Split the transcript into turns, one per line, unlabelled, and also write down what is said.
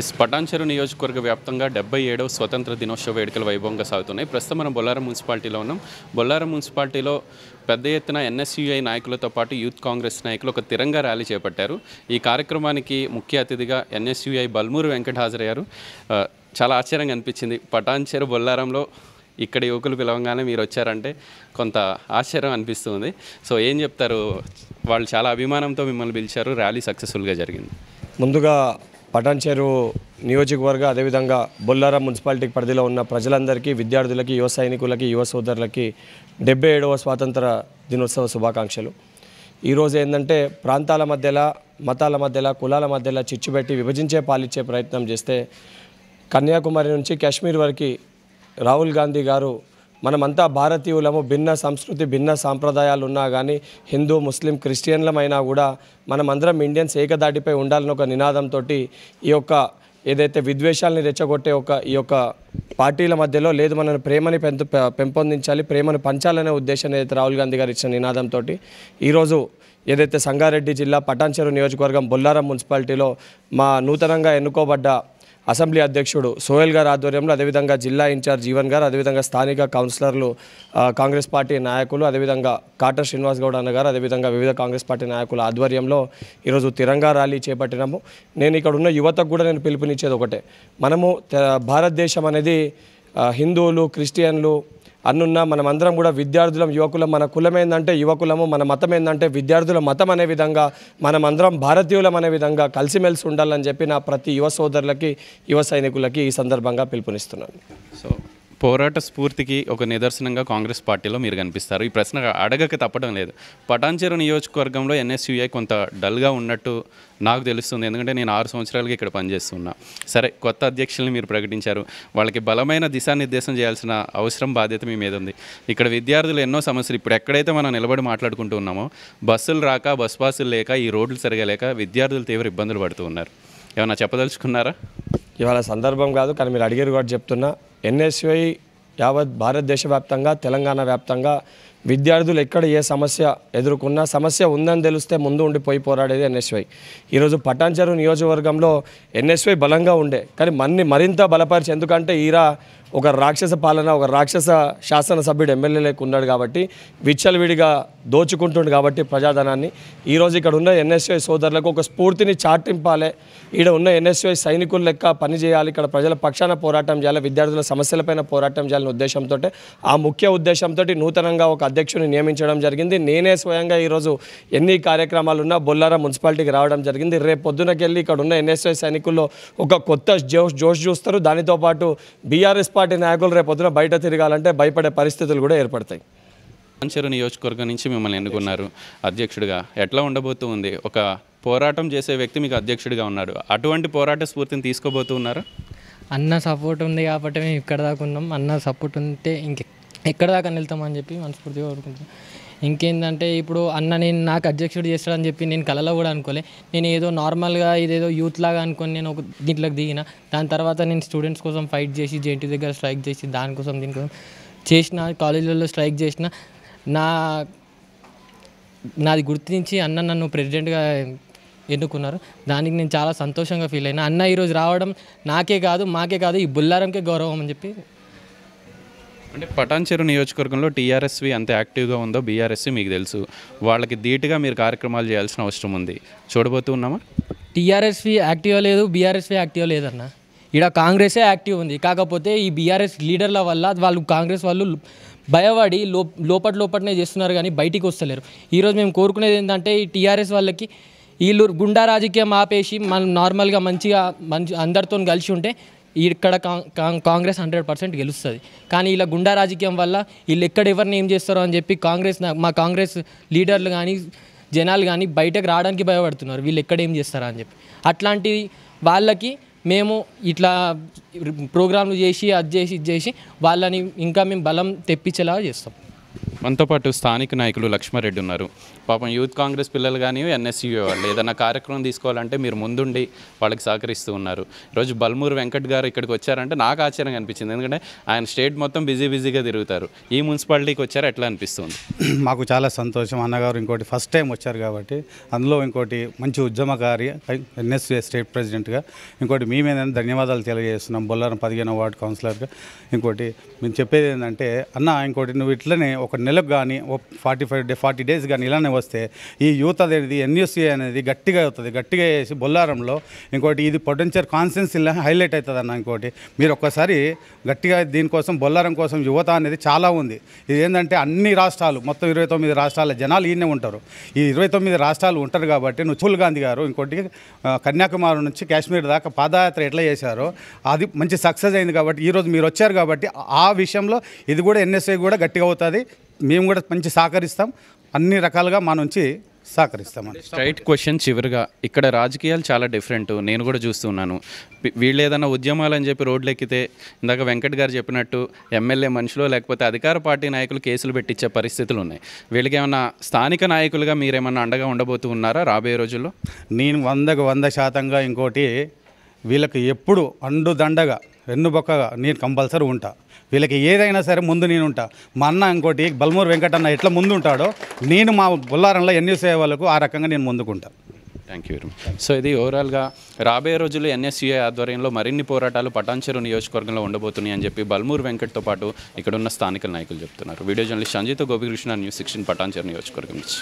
Yes Patancheru నియోజకవర్గ వ్యాప్తంగా డెబ్బై ఏడవ స్వతంత్ర దినోత్సవ వేడుకలు వైభవంగా సాగుతున్నాయి. ప్రస్తుతం మనం బొల్లారం మున్సిపాలిటీలో ఉన్నాం. బొల్లారం మున్సిపాలిటీలో పెద్ద ఎత్తున ఎన్ఎస్యుఐ నాయకులతో పాటు యూత్ కాంగ్రెస్ నాయకులు ఒక తిరంగా ర్యాలీ చేపట్టారు. ఈ కార్యక్రమానికి ముఖ్య అతిథిగా ఎన్ఎస్యుఐ బల్మూరు వెంకట హాజరయ్యారు. చాలా ఆశ్చర్యంగా అనిపించింది. పటాన్చెరు బొల్లారంలో ఇక్కడ యువకులు పిలవంగానే మీరు వచ్చారంటే కొంత ఆశ్చర్యం అనిపిస్తుంది. సో ఏం చెప్తారు? వాళ్ళు చాలా అభిమానంతో మిమ్మల్ని పిలిచారు. ర్యాలీ సక్సెస్ఫుల్గా జరిగింది.
ముందుగా పటాన్చేరు నియోజకవర్గ అదేవిధంగా బొల్లారా మున్సిపాలిటీ పరిధిలో ఉన్న ప్రజలందరికీ విద్యార్థులకి యువ సైనికులకి యువ సోదరులకి డెబ్బై ఏడవ స్వాతంత్ర దినోత్సవ శుభాకాంక్షలు. ఈరోజు ఏంటంటే ప్రాంతాల మధ్యలో మతాల మధ్యలో కులాల మధ్యలో చిచ్చుపెట్టి విభజించే పాలిచ్చే ప్రయత్నం చేస్తే కన్యాకుమారి నుంచి కాశ్మీర్ వరకు రాహుల్ గాంధీ గారు మనమంతా భారతీయులము భిన్న సంస్కృతి భిన్న సాంప్రదాయాలు ఉన్నా కానీ హిందూ ముస్లిం క్రిస్టియన్లమైనా కూడా మనమందరం ఇండియన్స్ ఏకదాటిపై ఉండాలని ఒక నినాదంతో ఈ యొక్క ఏదైతే విద్వేషాలని రెచ్చగొట్టే ఒక ఈ యొక్క పార్టీల మధ్యలో లేదు మన ప్రేమని పెంపు పెంపొందించాలి ప్రేమను పంచాలనే ఉద్దేశం ఏదైతే రాహుల్ గాంధీ గారు ఇచ్చిన నినాదంతో ఈరోజు ఏదైతే సంగారెడ్డి జిల్లా పటాన్చెరు నియోజకవర్గం బొల్లారం మున్సిపాలిటీలో మా నూతనంగా ఎన్నుకోబడ్డ అసెంబ్లీ అధ్యక్షుడు సోహెల్ గారి ఆధ్వర్యంలో అదేవిధంగా జిల్లా ఇన్ఛార్జ్ జీవన్ గారు అదేవిధంగా స్థానిక కౌన్సిలర్లు కాంగ్రెస్ పార్టీ నాయకులు అదేవిధంగా కాటర్ శ్రీనివాస్ గౌడ్ అన్న గారు అదేవిధంగా వివిధ కాంగ్రెస్ పార్టీ నాయకుల ఆధ్వర్యంలో ఈరోజు తిరంగా ర్యాలీ చేపట్టినాము. నేను ఇక్కడ ఉన్న యువతకు కూడా నేను పిలుపునిచ్చేది ఒకటే. మనము భారతదేశం అనేది హిందువులు క్రిస్టియన్లు అన్నున్న మనమందరం కూడా విద్యార్థులం యువకులం మన కులం ఏంటంటే యువకులము మన మతం ఏంటంటే విద్యార్థుల మతం అనే విధంగా మనమందరం భారతీయులం అనే విధంగా కలిసిమెలిసి ఉండాలని చెప్పి నా ప్రతి యువ సోదరులకి యువ సైనికులకి ఈ సందర్భంగా పిలుపునిస్తున్నాను.
సో పోరాట స్ఫూర్తికి ఒక నిదర్శనంగా కాంగ్రెస్ పార్టీలో మీరు కనిపిస్తారు. ఈ ప్రశ్న అడగక తప్పడం లేదు. పటాన్చెరు నియోజకవర్గంలో ఎన్ఎస్యుఐ కొంత డల్గా ఉన్నట్టు నాకు తెలుస్తుంది. ఎందుకంటే నేను ఆరు సంవత్సరాలుగా ఇక్కడ పనిచేస్తున్నా. సరే కొత్త అధ్యక్షుల్ని మీరు ప్రకటించారు. వాళ్ళకి బలమైన దిశానిర్దేశం చేయాల్సిన అవసరం బాధ్యత మీ మీద ఉంది. ఇక్కడ విద్యార్థులు ఎన్నో సమస్యలు. ఇప్పుడు ఎక్కడైతే మనం నిలబడి మాట్లాడుకుంటూ ఉన్నామో బస్సులు రాక బస్ పాసులు లేక ఈ రోడ్లు సరిగా లేక విద్యార్థులు తీవ్ర ఇబ్బందులు పడుతూ ఉన్నారు. ఏమన్నా చెప్పదలుచుకున్నారా?
ఇవాళ సందర్భం కాదు కానీ మీరు అడిగారు కూడా చెప్తున్నా. ఎన్ఎస్వై యావత్ భారతదేశ వ్యాప్తంగా తెలంగాణ వ్యాప్తంగా విద్యార్థులు ఎక్కడ ఏ సమస్య ఎదుర్కొన్నా సమస్య ఉందని తెలిస్తే ముందు ఉండి పోయి పోరాడేది ఎన్ఎస్వై. ఈరోజు పటాన్చెరు నియోజకవర్గంలో ఎన్ఎస్వై బలంగా ఉండే కానీ మన్ని మరింత బలపరిచి ఎందుకంటే ఈరా ఒక రాక్షస పాలన ఒక రాక్షస శాసనసభ్యుడు ఎమ్మెల్యేలకు ఉన్నాడు కాబట్టి విచ్చలవిడిగా దోచుకుంటుండు కాబట్టి ప్రజాధనాన్ని. ఈరోజు ఇక్కడ ఉన్న ఎన్ఎస్ఐ సోదరులకు ఒక స్ఫూర్తిని చాటింపాలి. ఈడ ఉన్న ఎన్ఎస్ఐ సైనికుల లెక్క పనిచేయాలి ఇక్కడ ప్రజల పక్షాన పోరాటం చేయాలి విద్యార్థుల సమస్యలపైన పోరాటం చేయాలనే ఉద్దేశంతో ఆ ముఖ్య ఉద్దేశంతో నూతనంగా ఒక అధ్యక్షుని నియమించడం జరిగింది. నేనే స్వయంగా ఈరోజు ఎన్ని కార్యక్రమాలు ఉన్నా బొల్లారం మున్సిపాలిటీకి రావడం జరిగింది. రేపు పొద్దునకెళ్ళి ఇక్కడ ఉన్న ఎన్ఎస్ఐ సైనికుల్లో ఒక కొత్త జోష్ జోష్ చూస్తారు. దానితో పాటు బీఆర్ఎస్ పార్టీ నాయకులు రేపు పొద్దున బయట తిరగాలంటే భయపడే పరిస్థితులు కూడా ఏర్పడతాయి.
పంచరు నియోజకవర్గం నుంచి మిమ్మల్ని ఎన్నుకున్నారు అధ్యక్షుడిగా. ఎట్లా ఉండబోతూ ఉంది ఒక పోరాటం చేసే వ్యక్తి మీకు అధ్యక్షుడిగా ఉన్నాడు. అటువంటి పోరాట స్ఫూర్తిని తీసుకోబోతూ ఉన్నారు?
అన్న సపోర్ట్ ఉంది కాబట్టి మేము ఇక్కడ దాకా ఉన్నాం. అన్న సపోర్ట్ ఉంటే ఇంక ఎక్కడ దాకా వెళ్తామని చెప్పి మనస్ఫూర్తిగా కోరుకుంటాను ఇంకేందంటే ఇప్పుడు అన్న నేను నాకు అధ్యక్షుడు చేస్తాడని చెప్పి నేను కలలో కూడా అనుకోలే. నేను ఏదో నార్మల్గా ఇదేదో యూత్ లాగా అనుకొని నేను ఒక దీంట్లోకి దిగిన. దాని తర్వాత నేను స్టూడెంట్స్ కోసం ఫైట్ చేసి జేంటీ దగ్గర స్ట్రైక్ చేసి దానికోసం దీనికోసం చేసిన కాలేజీలలో స్ట్రైక్ చేసిన. నా నాది గుర్తించి అన్న నన్ను ప్రెసిడెంట్గా ఎన్నుకున్నారు. దానికి నేను చాలా సంతోషంగా ఫీల్ అయినా. అన్న ఈరోజు రావడం నాకే కాదు మాకే కాదు ఈ బుల్లారంకే గౌరవం అని చెప్పి
అంటే పటాన్చెరు నియోజకవర్గంలో టీఆర్ఎస్వి ఎంత యాక్టివ్గా ఉందో బీఆర్ఎస్వి మీకు తెలుసు. వాళ్ళకి ధీటుగా మీరు కార్యక్రమాలు చేయాల్సిన అవసరం ఉంది. చూడబోతూ ఉన్నామా?
టీఆర్ఎస్వి యాక్టివ్ లేదు బీఆర్ఎస్వి యాక్టివ్ లేదన్న. ఇక్కడ కాంగ్రెసే యాక్టివ్ ఉంది. కాకపోతే ఈ బీఆర్ఎస్ లీడర్ల వల్ల వాళ్ళు కాంగ్రెస్ వాళ్ళు భయపడి లో లోపట్ లోపటనే చేస్తున్నారు కానీ బయటికి వస్తలేరు. ఈరోజు మేము కోరుకునేది ఏంటంటే ఈ టీఆర్ఎస్ వాళ్ళకి వీళ్ళు గుండా రాజకీయం ఆపేసి మనం నార్మల్గా మంచిగా మంచి అందరితో కలిసి ఉంటే ఇక్కడ కాం- కాంగ్రెస్ హండ్రెడ్ పర్సెంట్ గెలుస్తుంది. కానీ ఇలా గుండా రాజకీయం వల్ల వీళ్ళు ఎక్కడ ఎవరిని ఏం చేస్తారో అని చెప్పి కాంగ్రెస్ మా కాంగ్రెస్ లీడర్లు కానీ జనాలు కానీ బయటకు రావడానికి భయపడుతున్నారు. వీళ్ళు ఎక్కడ ఏం చేస్తారా అని చెప్పి. అట్లాంటి వాళ్ళకి మేము ఇట్లా ప్రోగ్రాంలు చేసి అది చేసి ఇది చేసి వాళ్ళని ఇంకా మేము బలం తెప్పించేలాగా చేస్తాం.
మనతో పాటు స్థానిక నాయకులు లక్ష్మారెడ్డి ఉన్నారు. పాపం యూత్ కాంగ్రెస్ పిల్లలు కానీ ఎన్ఎస్యూ వాళ్ళు ఏదైనా కార్యక్రమం తీసుకోవాలంటే మీరు ముందుండి వాళ్ళకి సహకరిస్తూ ఉన్నారు. ఈరోజు బల్మూరు వెంకట్ గారు ఇక్కడికి వచ్చారంటే నాకు ఆశ్చర్యం అనిపించింది. ఎందుకంటే ఆయన స్టేట్ మొత్తం బిజీ బిజీగా తిరుగుతారు. ఈ మున్సిపాలిటీకి వచ్చారు ఎట్లా అనిపిస్తుంది?
మాకు చాలా సంతోషం. అన్నగారు ఇంకోటి ఫస్ట్ టైం వచ్చారు కాబట్టి అందులో ఇంకోటి మంచి ఉద్యమకారి ఎన్ఎస్యూ స్టేట్ ప్రెసిడెంట్గా ఇంకోటి మేమేదైనా ధన్యవాదాలు తెలియజేస్తున్నాం. బొల్లారం పదిహేను వార్డు కౌన్సిలర్గా. ఇంకోటి మేము చెప్పేది ఏంటంటే అన్న ఇంకోటి నువ్వు ఇట్లనే ఒక నెలకు కానీ forty five day forty days కానీ ఇలానే వస్తే ఈ యూత్ అనేది ఎన్యూసీ అనేది గట్టిగా అవుతుంది. గట్టిగా వేసి బొల్లారంలో ఇంకోటి ఇది పొటెన్షియల్ కాన్సెన్స్ ఇలా హైలైట్ అవుతుంది అన్న ఇంకోటి. మీరు ఒక్కసారి గట్టిగా దీనికోసం బొల్లారం కోసం యువత అనేది చాలా ఉంది. ఇది ఏంటంటే అన్ని రాష్ట్రాలు మొత్తం ఇరవై తొమ్మిది రాష్ట్రాల జనాలు ఈయనే ఉంటారు. ఈ ఇరవై తొమ్మిది రాష్ట్రాలు ఉంటారు కాబట్టి నువ్వు గాంధీ గారు ఇంకోటి కన్యాకుమారి నుంచి కాశ్మీర్ దాకా పాదయాత్ర ఎట్లా చేశారో అది మంచి సక్సెస్ అయింది కాబట్టి ఈరోజు మీరు వచ్చారు కాబట్టి ఆ విషయంలో ఇది కూడా ఎన్ఎస్ఐ కూడా గట్టిగా అవుతుంది. మేము కూడా మంచి సహకరిస్తాం. అన్ని రకాలుగా మా నుంచి సహకరిస్తామండి.
స్ట్రైట్ క్వశ్చన్ చివరిగా ఇక్కడ రాజకీయాలు చాలా డిఫరెంట్ నేను కూడా చూస్తున్నాను వీళ్ళు ఏదైనా ఉద్యమాలు అని చెప్పి రోడ్లు ఎక్కితే ఇందాక వెంకట్ గారు చెప్పినట్టు ఎమ్మెల్యే మనుషులు లేకపోతే అధికార పార్టీ నాయకులు కేసులు పెట్టించే పరిస్థితులు ఉన్నాయి. వీళ్ళకి ఏమన్నా స్థానిక నాయకులుగా మీరేమన్నా అండగా ఉండబోతూ ఉన్నారా రాబోయే రోజుల్లో?
నేను వందకు వంద శాతంగా ఇంకోటి వీళ్ళకి ఎప్పుడు అండుదండగా వెన్నుబొక్కగా నేను కంపల్సరీ ఉంటా. వీళ్ళకి ఏదైనా సరే ముందు నేను ఉంటా. మా అన్న ఇంకోటి బల్మూరు వెంకటన్న ఎట్లా ముందు ఉంటాడో నేను మా బుల్లారంలో ఎన్ని వాళ్ళకు ఆ రకంగా నేను ముందుకుంటా.
Thank you very much so ఇది ఓవరాల్గా రాబోయే రోజుల్లో ఎన్ఎస్యూఏ ఆధ్వర్యంలో మరిన్ని పోరాటాలు పటాన్చెరు నియోజకవర్గంలో ఉండబోతున్నాయి అని చెప్పి బల్మూర్ వెంకట్తో పాటు ఇక్కడ ఉన్న స్థానిక నాయకులు చెప్తున్నారు. Video journalist Sanjeetha Gopikrishna news sixteen Patancheru నియోజకవర్గం నుంచి.